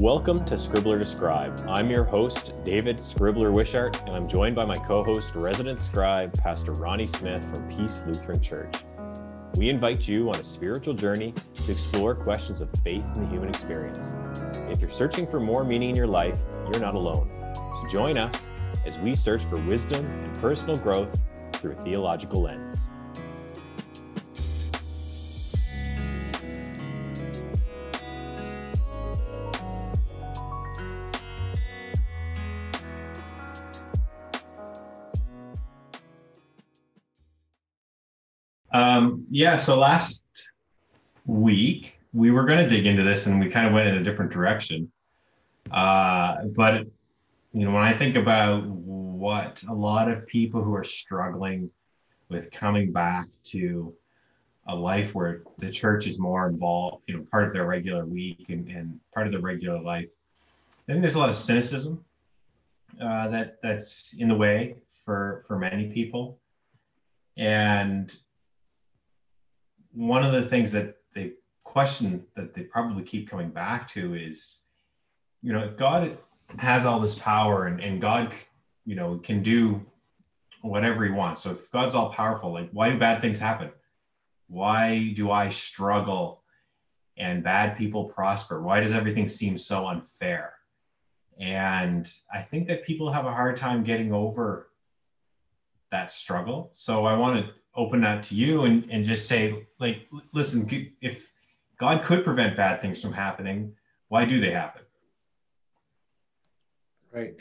Welcome to Scribbler to Scribe. I'm your host, David Scribbler Wishart, and I'm joined by my co host, resident scribe, Pastor Ronnie Smith from Peace Lutheran Church. We invite you on a spiritual journey to explore questions of faith and the human experience. If you're searching for more meaning in your life, you're not alone. So join us as we search for wisdom and personal growth through a theological lens. Yeah, so last week we were going to dig into this and we kind of went in a different direction. Uh, but, you know, when I think about what a lot of people who are struggling with coming back to a life where the church is more involved, you know, part of their regular week and, and part of their regular life, I think there's a lot of cynicism uh, that that's in the way for for many people. And one of the things that they question that they probably keep coming back to is, you know, if God has all this power and, and God, you know, can do whatever he wants. So if God's all powerful, like why do bad things happen? Why do I struggle and bad people prosper? Why does everything seem so unfair? And I think that people have a hard time getting over that struggle. So I want to open that to you and, and just say, like, listen, if God could prevent bad things from happening, why do they happen? Right.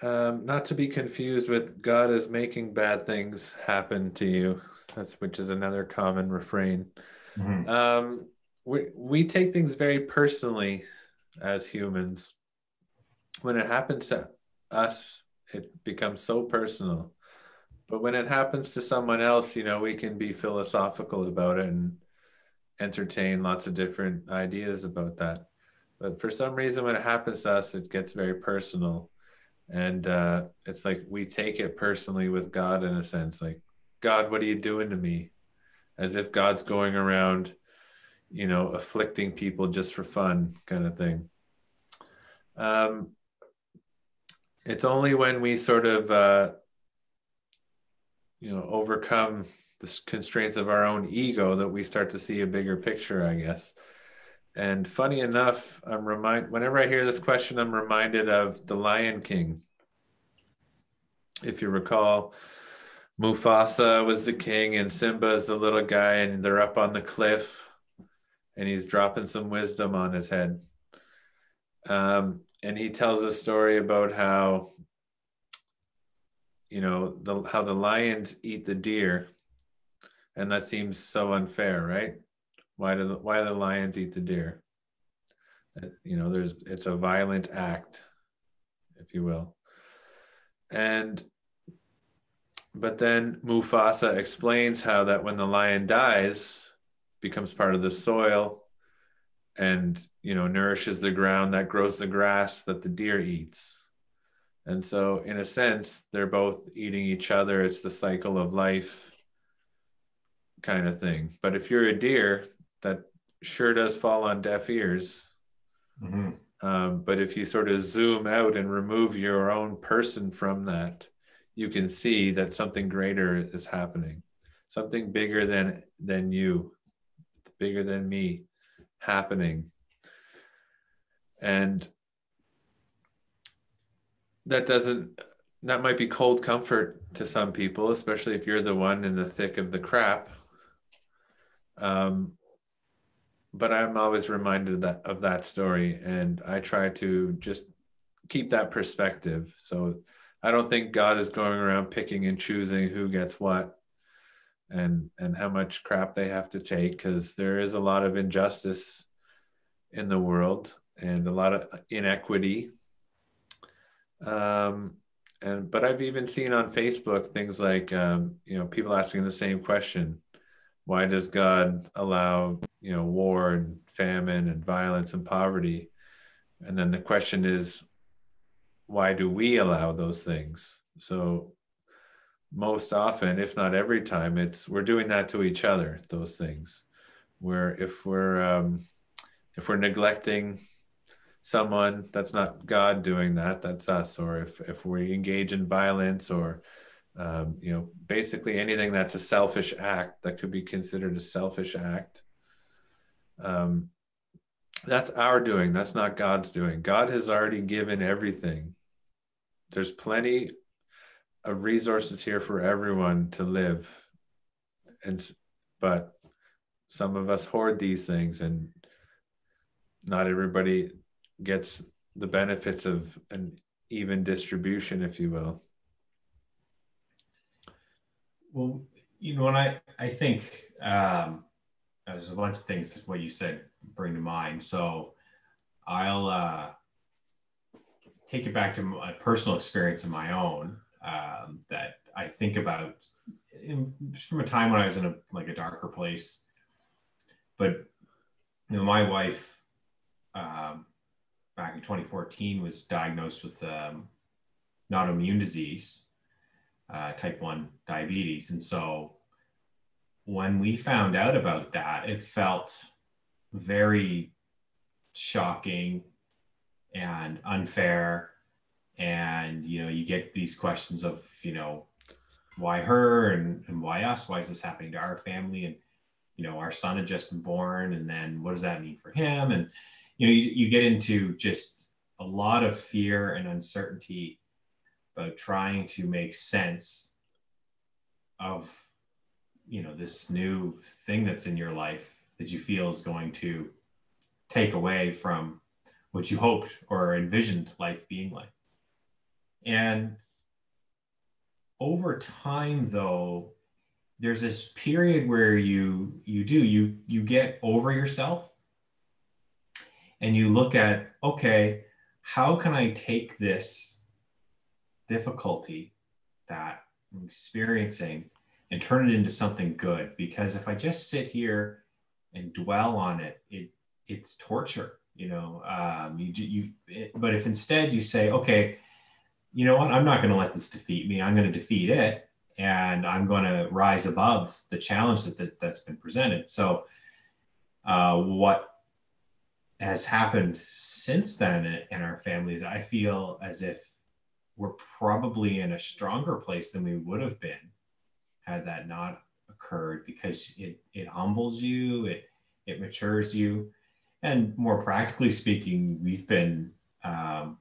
Um, not to be confused with God is making bad things happen to you. That's which is another common refrain. Mm-hmm. Um, we we take things very personally as humans. When it happens to us, it becomes so personal. But when it happens to someone else, you know, we can be philosophical about it and entertain lots of different ideas about that. But for some reason, when it happens to us, it gets very personal. And uh, it's like we take it personally with God in a sense like, God, what are you doing to me? As if God's going around, you know, afflicting people just for fun, kind of thing. Um, it's only when we sort of uh, you know overcome the constraints of our own ego that we start to see a bigger picture i guess. And funny enough i'm remind whenever i hear this question i'm reminded of the lion king. If you recall mufasa was the king and simba is the little guy and they're up on the cliff and he's dropping some wisdom on his head. Um, and he tells a story about how you know the how the lions eat the deer. And that seems so unfair right? Why do the, why do the lions eat the deer? You know there's it's a violent act if you will. And but then mufasa explains how that when the lion dies becomes part of the soil and you know nourishes the ground that grows the grass that the deer eats and so, in a sense, they're both eating each other. It's the cycle of life kind of thing. But if you're a deer, that sure does fall on deaf ears. Mm-hmm. Um, but if you sort of zoom out and remove your own person from that, you can see that something greater is happening, something bigger than than you, bigger than me, happening. And that doesn't that might be cold comfort to some people, especially if you're the one in the thick of the crap. Um, but I'm always reminded of that of that story, and I try to just keep that perspective. So I don't think God is going around picking and choosing who gets what and and how much crap they have to take because there is a lot of injustice in the world and a lot of inequity um, and but I've even seen on Facebook things like um, you know people asking the same question: Why does God allow you know war and famine and violence and poverty? And then the question is, why do we allow those things? So most often, if not every time, it's we're doing that to each other. Those things, where if we're um, if we're neglecting someone that's not god doing that that's us. Or if if we engage in violence or um, you know basically anything that's a selfish act that could be considered a selfish act um, that's our doing. That's not god's doing. God has already given everything. There's plenty of resources here for everyone to live. And but some of us hoard these things and not everybody gets the benefits of an even distribution if you will well you know and i i think um there's a bunch of things what you said bring to mind so i'll uh take it back to a personal experience of my own um, that I think about in, from a time when I was in a like a darker place. But you know, my wife um, back in 2014 was diagnosed with um, an autoimmune disease, uh, type one diabetes, and so when we found out about that, it felt very shocking and unfair. And you know you get these questions of you know why her and, and why us? Why is this happening to our family? And you know our son had just been born and then what does that mean for him? And you know you, you get into just a lot of fear and uncertainty about trying to make sense of you know this new thing that's in your life that you feel is going to take away from what you hoped or envisioned life being like. And over time, though, there's this period where you you do you you get over yourself and you look at okay how can i take this difficulty that i'm experiencing and turn it into something good because if i just sit here and dwell on it it it's torture you know um, you, you it, but if instead you say okay you know what? I'm not going to let this defeat me. I'm going to defeat it, and I'm going to rise above the challenge that, that that's been presented. So, uh, what has happened since then in our families, I feel as if we're probably in a stronger place than we would have been had that not occurred because it it humbles you, it it matures you, and more practically speaking, we've been um,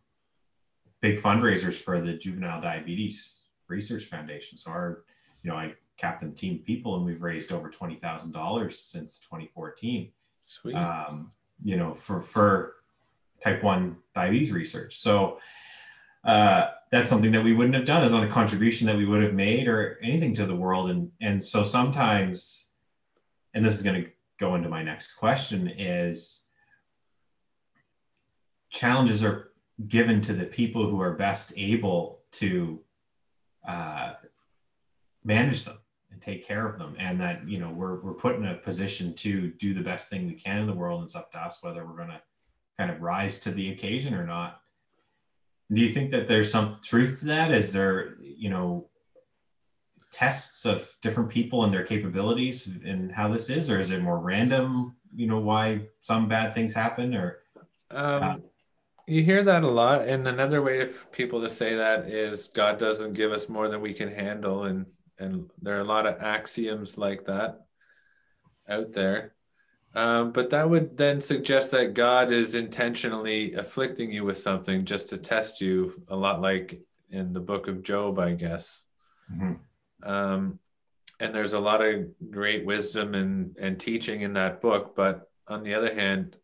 big fundraisers for the Juvenile Diabetes Research Foundation. So our, you know, I captain team people and we've raised over twenty thousand dollars since 2014. Sweet. Um, you know, for for type one diabetes research. So uh, that's something that we wouldn't have done as on a contribution that we would have made or anything to the world. And and so sometimes, and this is going to go into my next question is challenges are given to the people who are best able to uh, manage them and take care of them and that you know we're, we're put in a position to do the best thing we can in the world and it's up to us whether we're going to kind of rise to the occasion or not. Do you think that there's some truth to that? Is there you know tests of different people and their capabilities and how this is or is it more random you know why some bad things happen or? Um, uh, you hear that a lot and another way for people to say that is god doesn't give us more than we can handle and and there are a lot of axioms like that out there um, but that would then suggest that god is intentionally afflicting you with something just to test you a lot like in the book of job i guess mm-hmm. um, and there's a lot of great wisdom and and teaching in that book but on the other hand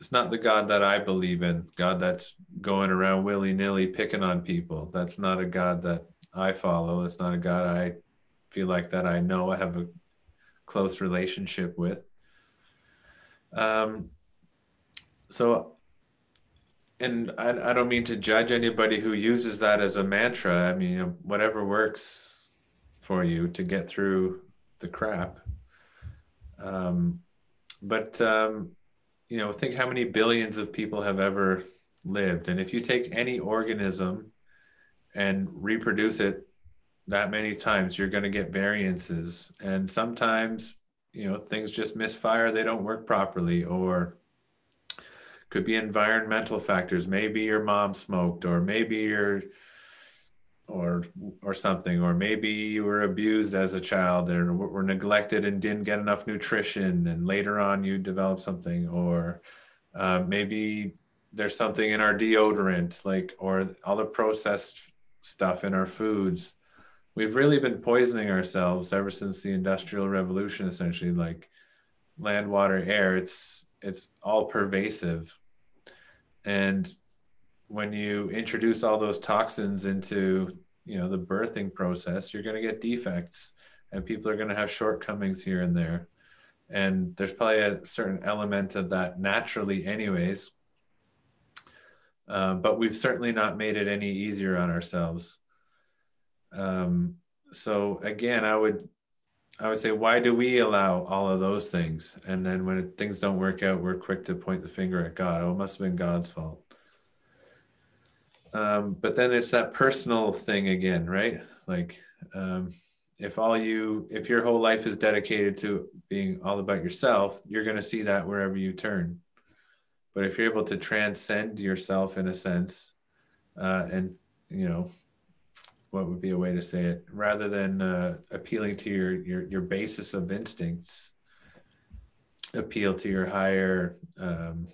it's not the God that I believe in, God that's going around willy nilly picking on people. That's not a God that I follow. It's not a God I feel like that I know I have a close relationship with. Um, so, and I, I don't mean to judge anybody who uses that as a mantra. I mean, you know, whatever works for you to get through the crap. Um, but um, you know, think how many billions of people have ever lived. And if you take any organism and reproduce it that many times, you're going to get variances. And sometimes, you know, things just misfire, they don't work properly, or could be environmental factors maybe your mom smoked or maybe you're or or something or maybe you were abused as a child or were neglected and didn't get enough nutrition and later on you develop something or uh, maybe there's something in our deodorant like or all the processed stuff in our foods we've really been poisoning ourselves ever since the industrial revolution essentially like land water air it's it's all pervasive. And when you introduce all those toxins into you know the birthing process you're going to get defects and people are going to have shortcomings here and there. And there's probably a certain element of that naturally anyways uh, but we've certainly not made it any easier on ourselves. Um, so again i would i would say why do we allow all of those things? And then when things don't work out we're quick to point the finger at god. Oh it must have been god's fault. Um, but then it's that personal thing again right? Like um, if all you if your whole life is dedicated to being all about yourself you're going to see that wherever you turn but if you're able to transcend yourself in a sense uh, and you know what would be a way to say it rather than uh, appealing to your, your your basis of instincts appeal to your higher um,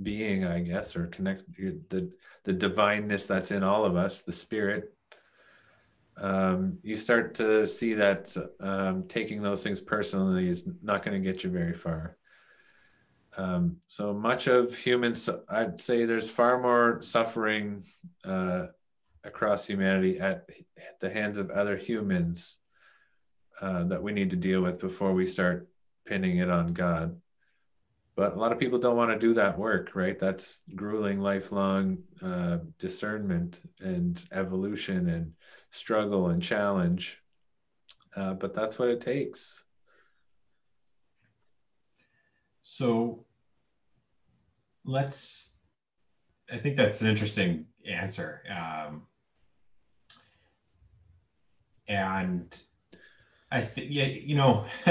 being i guess or connect your, the the divineness that's in all of us the spirit um, you start to see that um, taking those things personally is not going to get you very far. Um, so much of humans, I'd say there's far more suffering uh, across humanity at, at, the hands of other humans uh, that we need to deal with before we start pinning it on God. But a lot of people don't want to do that work, right? That's grueling, lifelong uh, discernment and evolution and struggle and challenge. Uh, but that's what it takes. So let's, I think that's an interesting answer. Um, and I think, yeah, you know,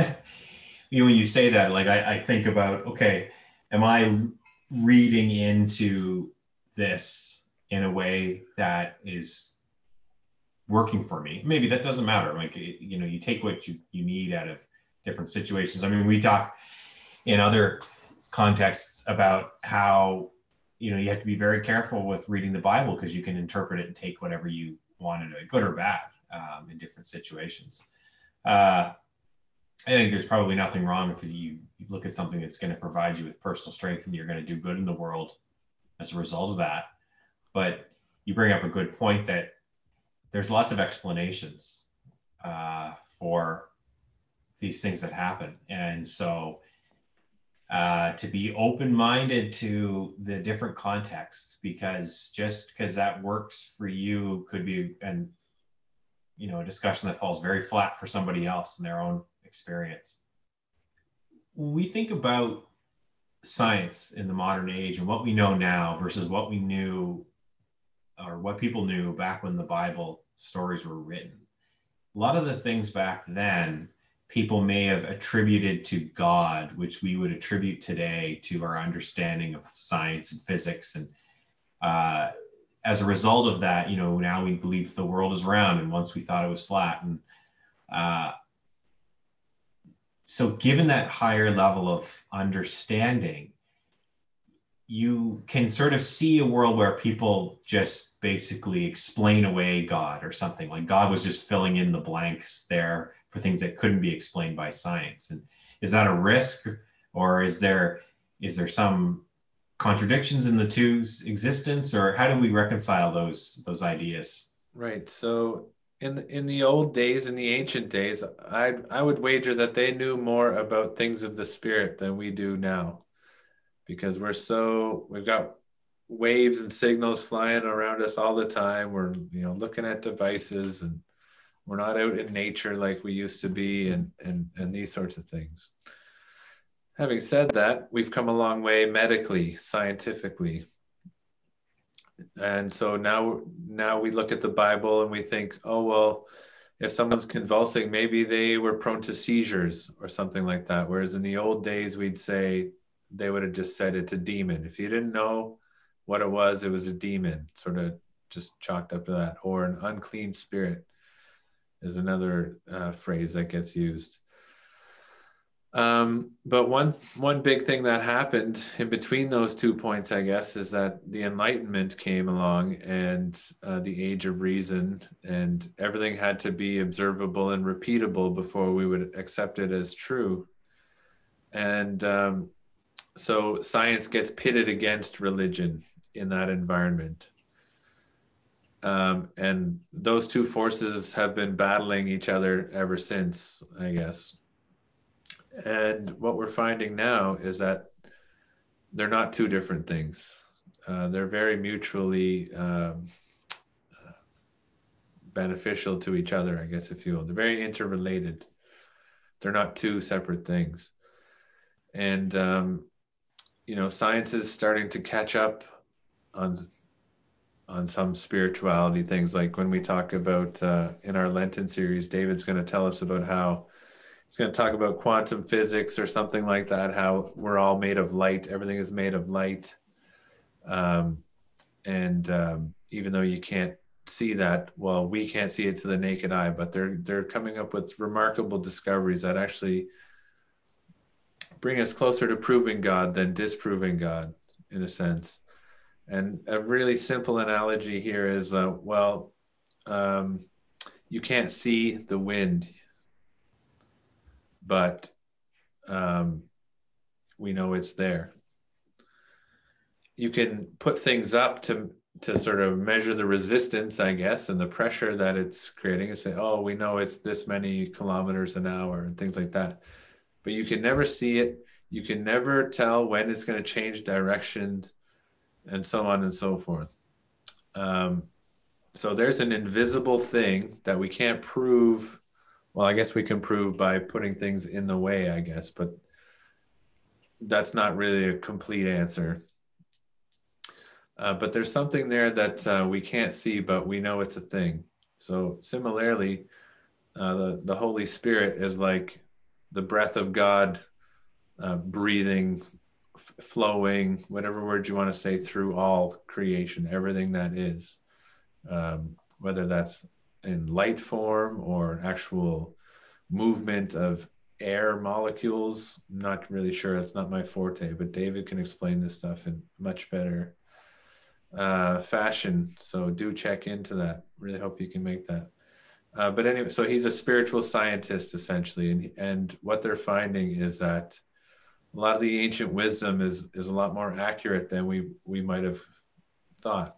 you know, when you say that, like, I, I think about, okay, am I reading into this in a way that is working for me. Maybe that doesn't matter. Like, you know, you take what you, you need out of different situations. I mean, we talk in other contexts about how, you know, you have to be very careful with reading the Bible because you can interpret it and take whatever you want it, good or bad, um, in different situations. Uh, I think there's probably nothing wrong if you, you look at something that's going to provide you with personal strength and you're going to do good in the world as a result of that. But you bring up a good point that there's lots of explanations uh, for these things that happen. And so uh, to be open minded to the different contexts, because just because that works for you could be an you know a discussion that falls very flat for somebody else in their own experience. We think about science in the modern age and what we know now versus what we knew or what people knew back when the Bible stories were written. A lot of the things back then, people may have attributed to God, which we would attribute today to our understanding of science and physics. And uh, as a result of that, you know, now we believe the world is round, and once we thought it was flat. And uh, so, given that higher level of understanding, you can sort of see a world where people just basically explain away God or something like God was just filling in the blanks there for things that couldn't be explained by science. And is that a risk or is there is there some contradictions in the two's existence or how do we reconcile those those ideas? Right. So in the, in the old days in the ancient days I I would wager that they knew more about things of the spirit than we do now because we're so we've got waves and signals flying around us all the time. We're you know looking at devices and we're not out in nature like we used to be and and and these sorts of things. Having said that, we've come a long way medically, scientifically. And so now now we look at the Bible and we think, oh well, if someone's convulsing, maybe they were prone to seizures or something like that. Whereas in the old days, we'd say they would have just said it's a demon. If you didn't know what it was, it was a demon, sort of just chalked up to that, or an unclean spirit is another uh, phrase that gets used. Um, but one one big thing that happened in between those two points, I guess, is that the Enlightenment came along and uh, the Age of Reason, and everything had to be observable and repeatable before we would accept it as true. And um, so science gets pitted against religion in that environment. Um, and those two forces have been battling each other ever since, I guess. And what we're finding now is that they're not two different things. Uh, they're very mutually um, uh, beneficial to each other, I guess, if you will. They're very interrelated. They're not two separate things. And, um, you know, science is starting to catch up on on some spirituality things like when we talk about uh, in our lenten series david's going to tell us about how he's going to talk about quantum physics or something like that how we're all made of light everything is made of light. Um, and um, even though you can't see that well we can't see it to the naked eye but they're they're coming up with remarkable discoveries that actually bring us closer to proving god than disproving god in a sense and a really simple analogy here is uh, well um, you can't see the wind but um, we know it's there. You can put things up to to sort of measure the resistance, I guess, and the pressure that it's creating, and say, "Oh, we know it's this many kilometers an hour," and things like that. But you can never see it. You can never tell when it's going to change directions, and so on and so forth. Um, so there's an invisible thing that we can't prove well, I guess we can prove by putting things in the way, I guess, but that's not really a complete answer. Uh, but there's something there that uh, we can't see, but we know it's a thing. So similarly, uh, the the Holy Spirit is like the breath of God, uh, breathing, flowing, whatever word you want to say, through all creation, everything that is, um, whether that's in light form or actual movement of air molecules. I'm not really sure. That's not my forte, but David can explain this stuff in much better uh, fashion. So do check into that. Really hope you can make that. Uh, but anyway, so he's a spiritual scientist essentially, and and what they're finding is that a lot of the ancient wisdom is is a lot more accurate than we we might have thought.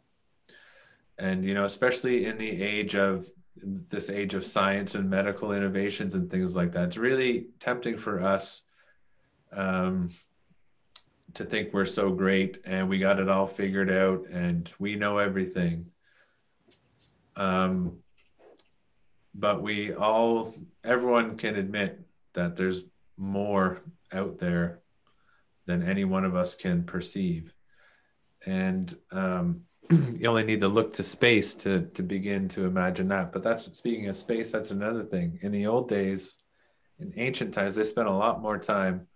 And you know, especially in the age of this age of science and medical innovations and things like that. It's really tempting for us um, to think we're so great and we got it all figured out and we know everything. Um, but we all, everyone can admit that there's more out there than any one of us can perceive. And um, you only need to look to space to to begin to imagine that. But that's speaking of space, that's another thing. In the old days, in ancient times, they spent a lot more time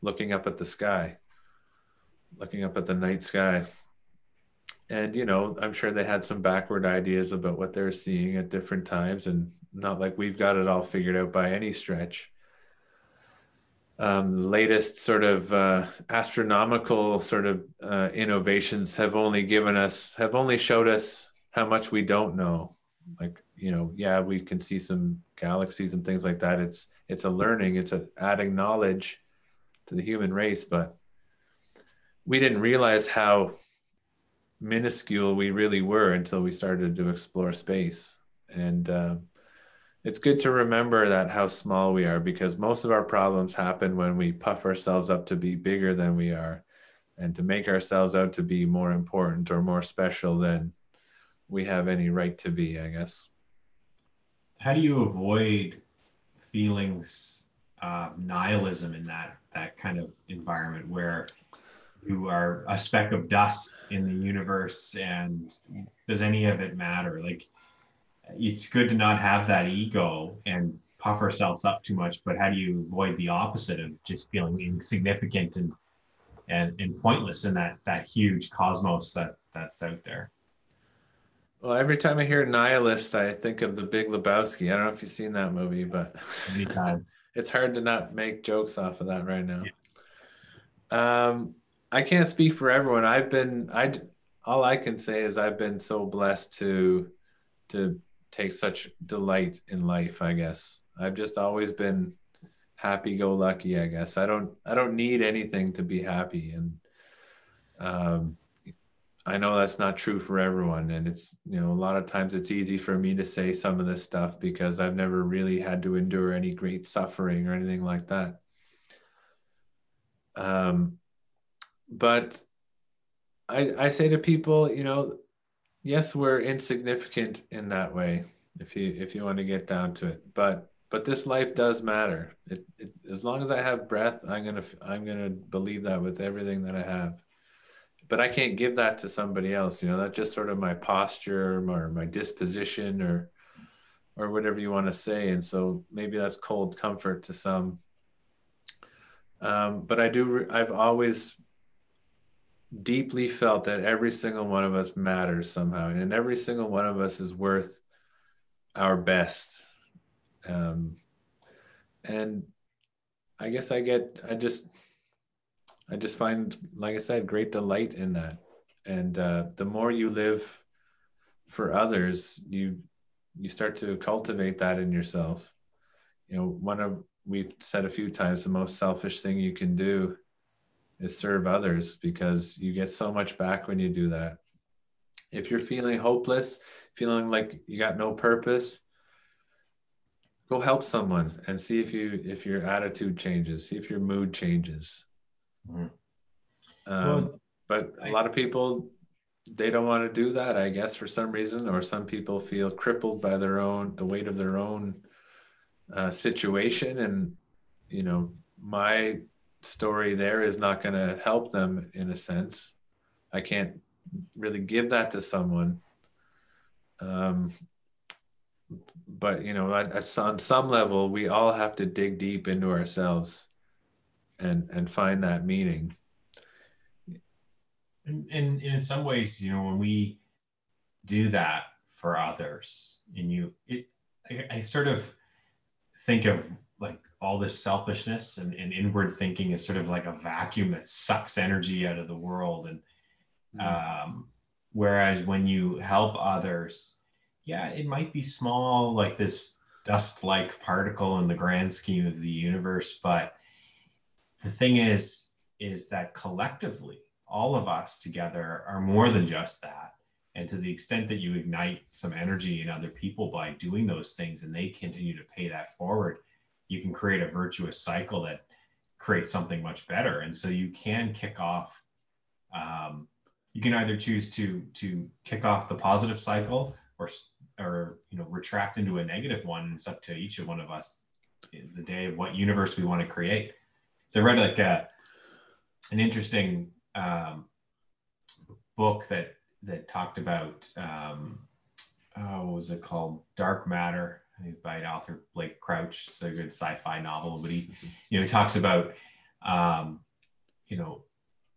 looking up at the sky, looking up at the night sky. And you know, I'm sure they had some backward ideas about what they're seeing at different times, and not like we've got it all figured out by any stretch um, latest sort of uh, astronomical sort of uh, innovations have only given us have only showed us how much we don't know. Like you know yeah we can see some galaxies and things like that. It's it's a learning it's a adding knowledge to the human race but we didn't realize how minuscule we really were until we started to explore space. And uh, it's good to remember that how small we are because most of our problems happen when we puff ourselves up to be bigger than we are and to make ourselves out to be more important or more special than we have any right to be, I guess. How do you avoid feelings uh, nihilism in that that kind of environment where you are a speck of dust in the universe and does any of it matter? Like it's good to not have that ego and puff ourselves up too much but how do you avoid the opposite of just feeling insignificant and and, and pointless in that that huge cosmos that that's out there. Well, every time I hear nihilist, I think of the Big Lebowski. I don't know if you've seen that movie, but many times it's hard to not make jokes off of that right now. Yeah. Um, I can't speak for everyone. I've been I all I can say is I've been so blessed to to take such delight in life, I guess. I've just always been happy go lucky, I guess. I don't I don't need anything to be happy and um I know that's not true for everyone and it's you know a lot of times it's easy for me to say some of this stuff because I've never really had to endure any great suffering or anything like that. Um but I I say to people, you know, yes, we're insignificant in that way if you if you want to get down to it, but but this life does matter. It, it, as long as I have breath, I'm gonna I'm gonna believe that with everything that I have. But I can't give that to somebody else. You know, that's just sort of my posture or my disposition or or whatever you want to say. And so maybe that's cold comfort to some. Um, but I do. I've always deeply felt that every single one of us matters somehow, and every single one of us is worth our best. Um, and I guess I get I just I just find like I said great delight in that. And uh, the more you live for others you you start to cultivate that in yourself. You know one of we've said a few times the most selfish thing you can do is serve others because you get so much back when you do that. If you're feeling hopeless feeling like you got no purpose go help someone and see if you if your attitude changes see if your mood changes. Mm-hmm. um, well, but a lot of people they don't want to do that i guess for some reason or some people feel crippled by their own the weight of their own uh, situation. And you know my story there is not going to help them in a sense i can't really give that to someone um, but you know, on some level, we all have to dig deep into ourselves and and find that meaning. And, and, and in some ways, you know, when we do that for others, and you, it, I, I sort of think of like all this selfishness and, and, inward thinking is sort of like a vacuum that sucks energy out of the world and mm. um, whereas when you help others yeah, it might be small, like this dust like particle in the grand scheme of the universe. But the thing is, is that collectively, all of us together are more than just that. And to the extent that you ignite some energy in other people by doing those things and they continue to pay that forward, you can create a virtuous cycle that creates something much better. And so you can kick off. Um, you can either choose to to kick off the positive cycle or or you know retract into a negative one it's up to each of one of us the day what universe we want to create so i read like a, uh, an interesting um, book that that talked about um, oh, what was it called dark matter By an author blake crouch. It's a good sci-fi novel. But he you know he talks about um, you know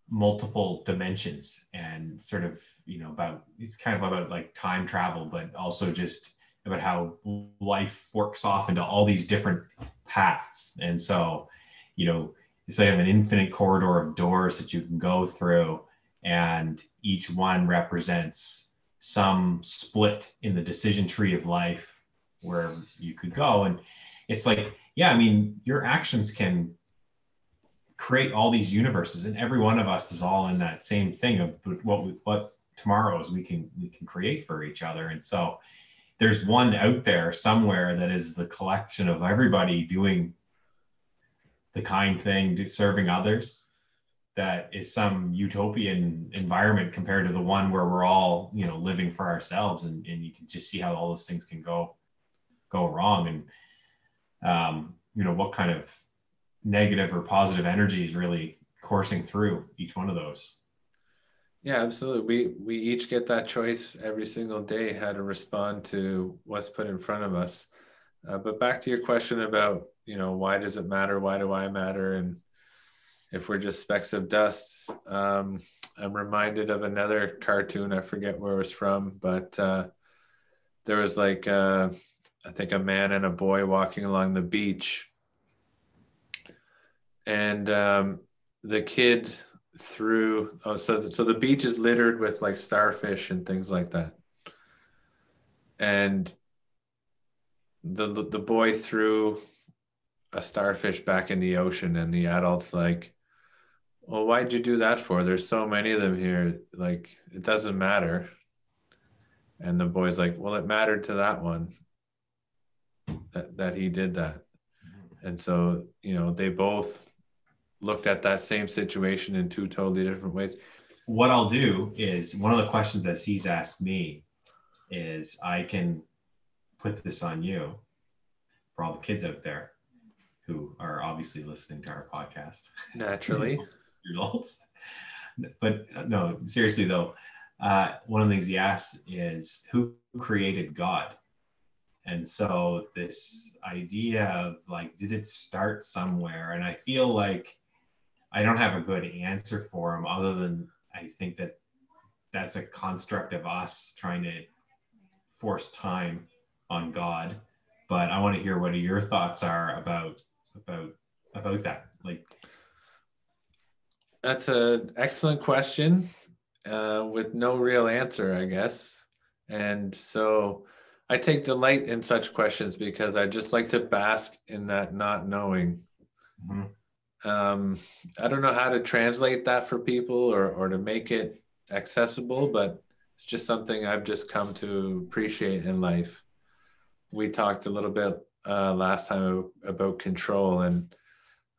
multiple dimensions and sort of you know about it's kind of about like time travel but also just about how life forks off into all these different paths. And so you know it's like an infinite corridor of doors that you can go through and each one represents some split in the decision tree of life where you could go. And it's like yeah i mean your actions can create all these universes and every one of us is all in that same thing of what we, what tomorrows we can we can create for each other. And so there's one out there somewhere that is the collection of everybody doing the kind thing serving others that is some utopian environment compared to the one where we're all you know living for ourselves. And, and you can just see how all those things can go go wrong and um, you know what kind of negative or positive energy is really coursing through each one of those. Yeah, absolutely. We we each get that choice every single day how to respond to what's put in front of us. Uh, but back to your question about you know why does it matter? Why do I matter? And if we're just specks of dust. Um, I'm reminded of another cartoon. I forget where it was from, but uh, there was like uh, I think a man and a boy walking along the beach, and um, the kid threw. Oh, so so the beach is littered with like starfish and things like that, and the the boy threw a starfish back in the ocean, and the adult's like, "Well, why'd you do that for? There's so many of them here. Like, it doesn't matter." And the boy's like, "Well, it mattered to that one that that he did that." And so, you know, they both looked at that same situation in two totally different ways. What I'll do is one of the questions that he's asked me is I can put this on you for all the kids out there who are obviously listening to our podcast. Naturally. adults. But uh, no, seriously though, uh, one of the things he asks is who created God? And so this idea of like, did it start somewhere? And I feel like I don't have a good answer for him other than I think that that's a construct of us trying to force time on God. But I want to hear what your thoughts are about about about that. Like that's an excellent question uh, with no real answer, I guess. And so I take delight in such questions because I just like to bask in that not knowing. Mm-hmm. Um, I don't know how to translate that for people or, or to make it accessible, but it's just something I've just come to appreciate in life. We talked a little bit uh, last time about control and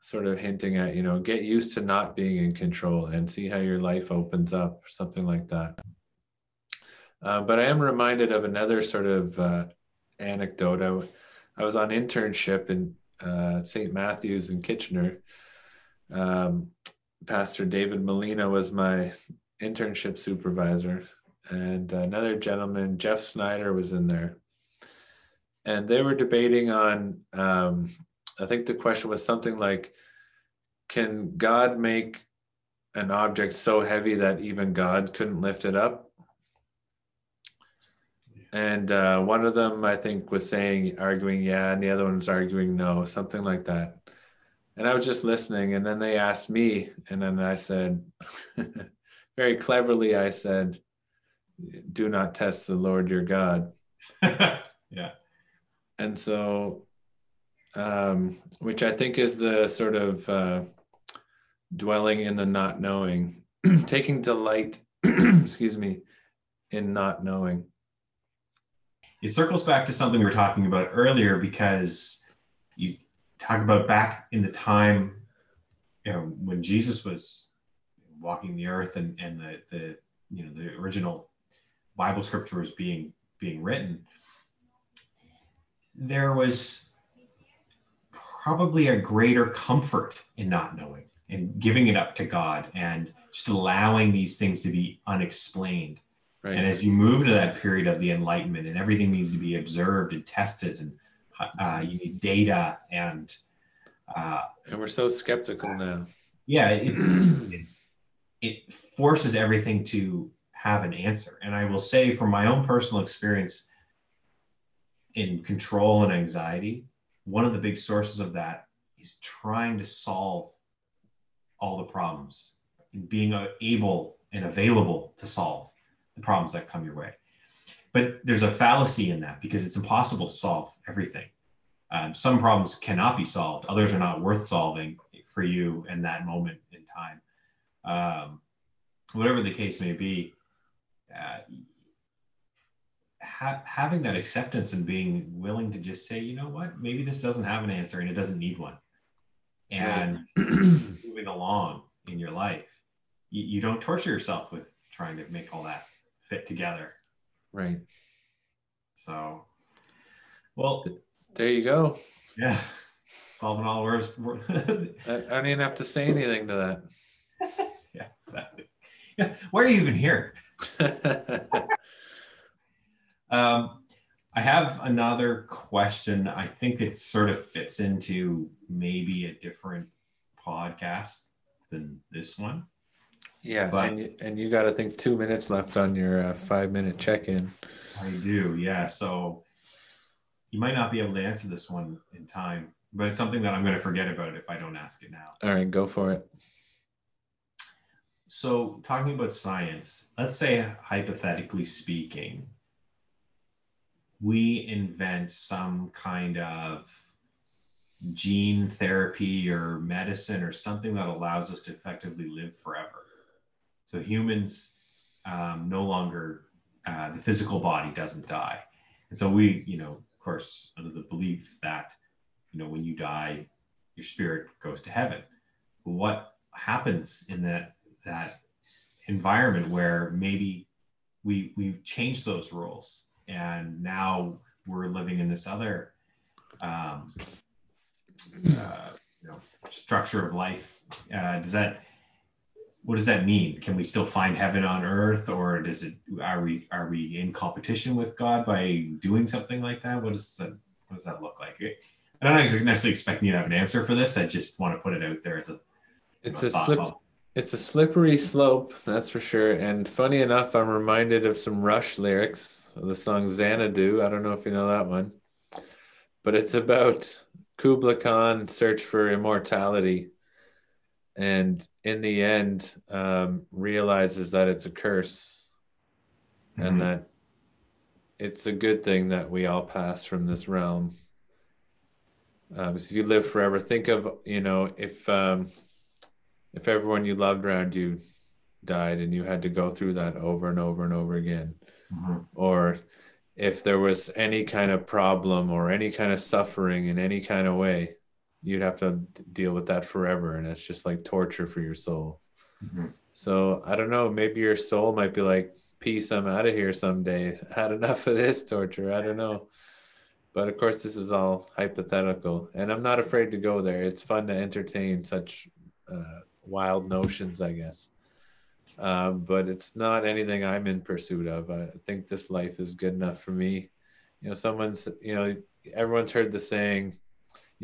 sort of hinting at, you know, get used to not being in control and see how your life opens up, or something like that. Uh, but I am reminded of another sort of uh, anecdote. I, I was on internship in uh, St. Matthew's in Kitchener. Um, Pastor David Molina was my internship supervisor, and another gentleman, Jeff Snyder, was in there and they were debating on um, i think the question was something like can god make an object so heavy that even god couldn't lift it up and uh, one of them i think was saying arguing yeah and the other one was arguing no something like that. And i was just listening and then they asked me and then i said very cleverly i said do not test the lord your god. Yeah. And so um, which i think is the sort of uh, dwelling in the not knowing taking delight excuse me in not knowing it circles back to something we were talking about earlier because you talk about back in the time you know when jesus was walking the earth and, and the, the you know the original bible scripture was being being written there was probably a greater comfort in not knowing and giving it up to God and just allowing these things to be unexplained. Right. And as you move into that period of the Enlightenment and everything needs to be observed and tested, and uh, you need data and uh, and we're so skeptical uh, now. Yeah, it, it, it forces everything to have an answer. And I will say, from my own personal experience, in control and anxiety, one of the big sources of that is trying to solve all the problems and being able and available to solve the problems that come your way. But there's a fallacy in that because it's impossible to solve everything. Um, some problems cannot be solved, others are not worth solving for you in that moment in time. Um, whatever the case may be, uh, ha- having that acceptance and being willing to just say, you know what, maybe this doesn't have an answer and it doesn't need one. And moving along in your life, you, you don't torture yourself with trying to make all that fit together. Right. So, well, there you go. Yeah. Solving all words. I don't even have to say anything to that. yeah, exactly. Yeah. Why are you even here? Um, I have another question. I think it sort of fits into maybe a different podcast than this one. Yeah, but, and you, and you got to think two minutes left on your uh, five minute check in. I do, yeah. So you might not be able to answer this one in time, but it's something that I'm going to forget about if I don't ask it now. All right, go for it. So, talking about science, let's say hypothetically speaking, we invent some kind of gene therapy or medicine or something that allows us to effectively live forever. So humans um, no longer, uh, the physical body doesn't die. And so we, you know, of course, under the belief that, you know, when you die, your spirit goes to heaven. But what happens in that, that environment where maybe we, we've changed those rules and now we're living in this other um, uh, you know, structure of life. Uh, does that what does that mean? Can we still find heaven on earth, or does it? Are we are we in competition with God by doing something like that? What does that What does that look like? I'm not necessarily expecting you to have an answer for this. I just want to put it out there as a. It's a slip. It's a slippery slope, that's for sure. And funny enough, I'm reminded of some Rush lyrics of the song Xanadu. I don't know if you know that one, but it's about Kubla Khan search for immortality, and in the end, um, realizes that it's a curse, mm-hmm. and that it's a good thing that we all pass from this realm. Um, so if you live forever, think of you know if um, if everyone you loved around you died and you had to go through that over and over and over again, mm-hmm. or if there was any kind of problem or any kind of suffering in any kind of way, you'd have to deal with that forever. And it's just like torture for your soul. Mm-hmm. So I don't know, maybe your soul might be like, peace, I'm out of here someday. Had enough of this torture. I don't know. But of course, this is all hypothetical. And I'm not afraid to go there. It's fun to entertain such uh, wild notions, I guess. Um, but it's not anything I'm in pursuit of. I think this life is good enough for me. You know, someone's, you know, everyone's heard the saying,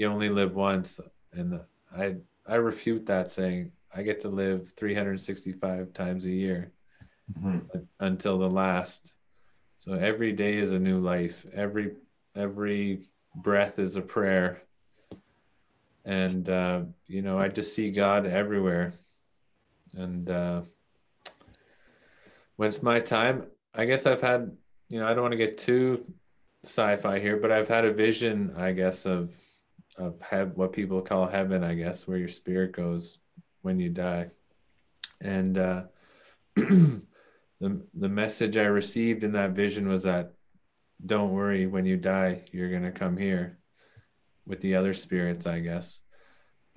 "You only live once," and I I refute that saying. I get to live 365 times a year mm-hmm. until the last. So every day is a new life. Every every breath is a prayer. And uh, you know, I just see God everywhere. And uh, when it's my time, I guess I've had, you know, I don't want to get too sci-fi here, but I've had a vision, I guess, of of have what people call heaven, I guess, where your spirit goes when you die. And uh, the the message I received in that vision was that don't worry, when you die, you're gonna come here with the other spirits, I guess.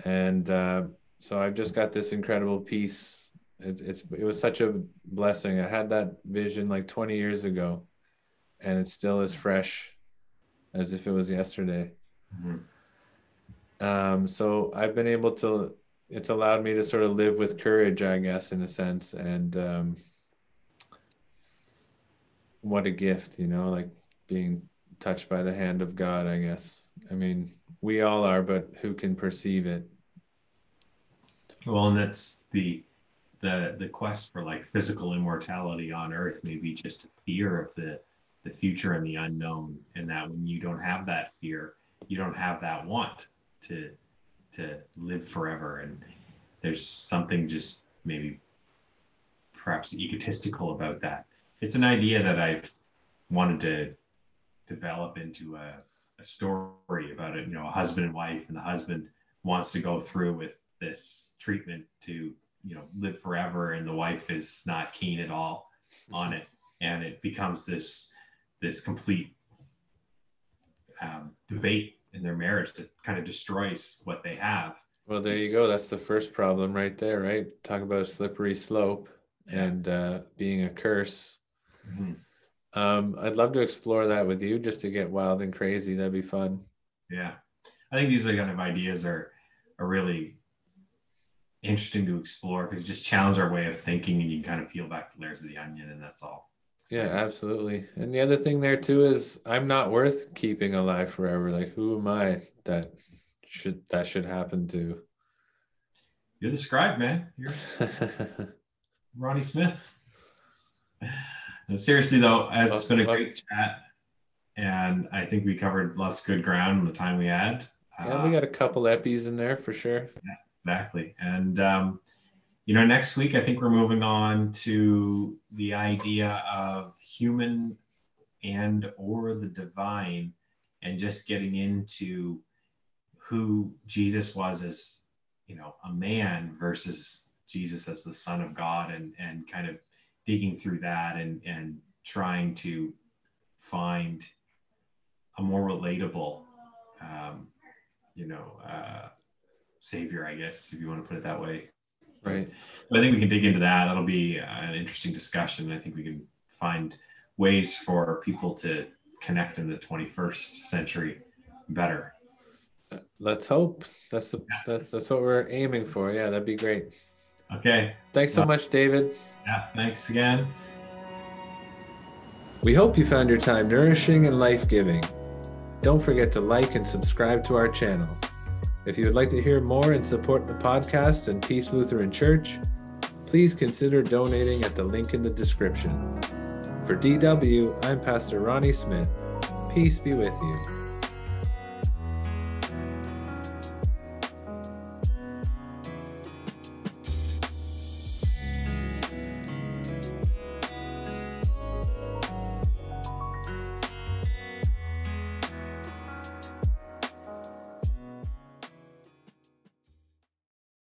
And uh, so I've just got this incredible peace it's it's it was such a blessing. I had that vision like 20 years ago, and it still is fresh, as if it was yesterday. Mm-hmm. Um, so I've been able to. It's allowed me to sort of live with courage, I guess, in a sense, and um, what a gift, you know, like being touched by the hand of God. I guess. I mean, we all are, but who can perceive it? Well, and that's the the the quest for like physical immortality on earth maybe just fear of the the future and the unknown and that when you don't have that fear you don't have that want to to live forever. And there's something just maybe perhaps egotistical about that. It's an idea that i've wanted to develop into a, a story about it. You know a husband and wife and the husband wants to go through with this treatment to you know live forever and the wife is not keen at all on it. And it becomes this this complete um, debate in their marriage that kind of destroys what they have. Well there you go. That's the first problem right there right? Talk about a slippery slope yeah. and uh, being a curse. Mm-hmm. um, i'd love to explore that with you just to get wild and crazy. That'd be fun. Yeah. I think these kind of ideas are are really interesting to explore because just challenge our way of thinking and you can kind of peel back the layers of the onion and that's all. Yeah, absolutely. And the other thing there too is I'm not worth keeping alive forever. Like who am I that should that should happen to? you're the scribe, man. You're Ronnie Smith. seriously though, it's been a great chat, and I think we covered lots of good ground in the time we had. Yeah, uh, we got a couple epis in there for sure. Yeah, exactly, and um, you know, next week I think we're moving on to the idea of human and or the divine, and just getting into who Jesus was as you know a man versus Jesus as the Son of God, and and kind of digging through that and and trying to find a more relatable um, you know uh, savior i guess if you want to put it that way right. But i think we can dig into that. That'll be uh, an interesting discussion. I think we can find ways for people to connect in the 21st century better. Let's hope. That's the that's that's what we're aiming for. Yeah that'd be great. Okay. Thanks so well, much david. yeah, thanks again. We hope you found your time nourishing and life giving. Don't forget to like and subscribe to our channel. If you would like to hear more and support the podcast and Peace Lutheran Church, please consider donating at the link in the description. For DW, I'm Pastor Ronnie Smith. Peace be with you.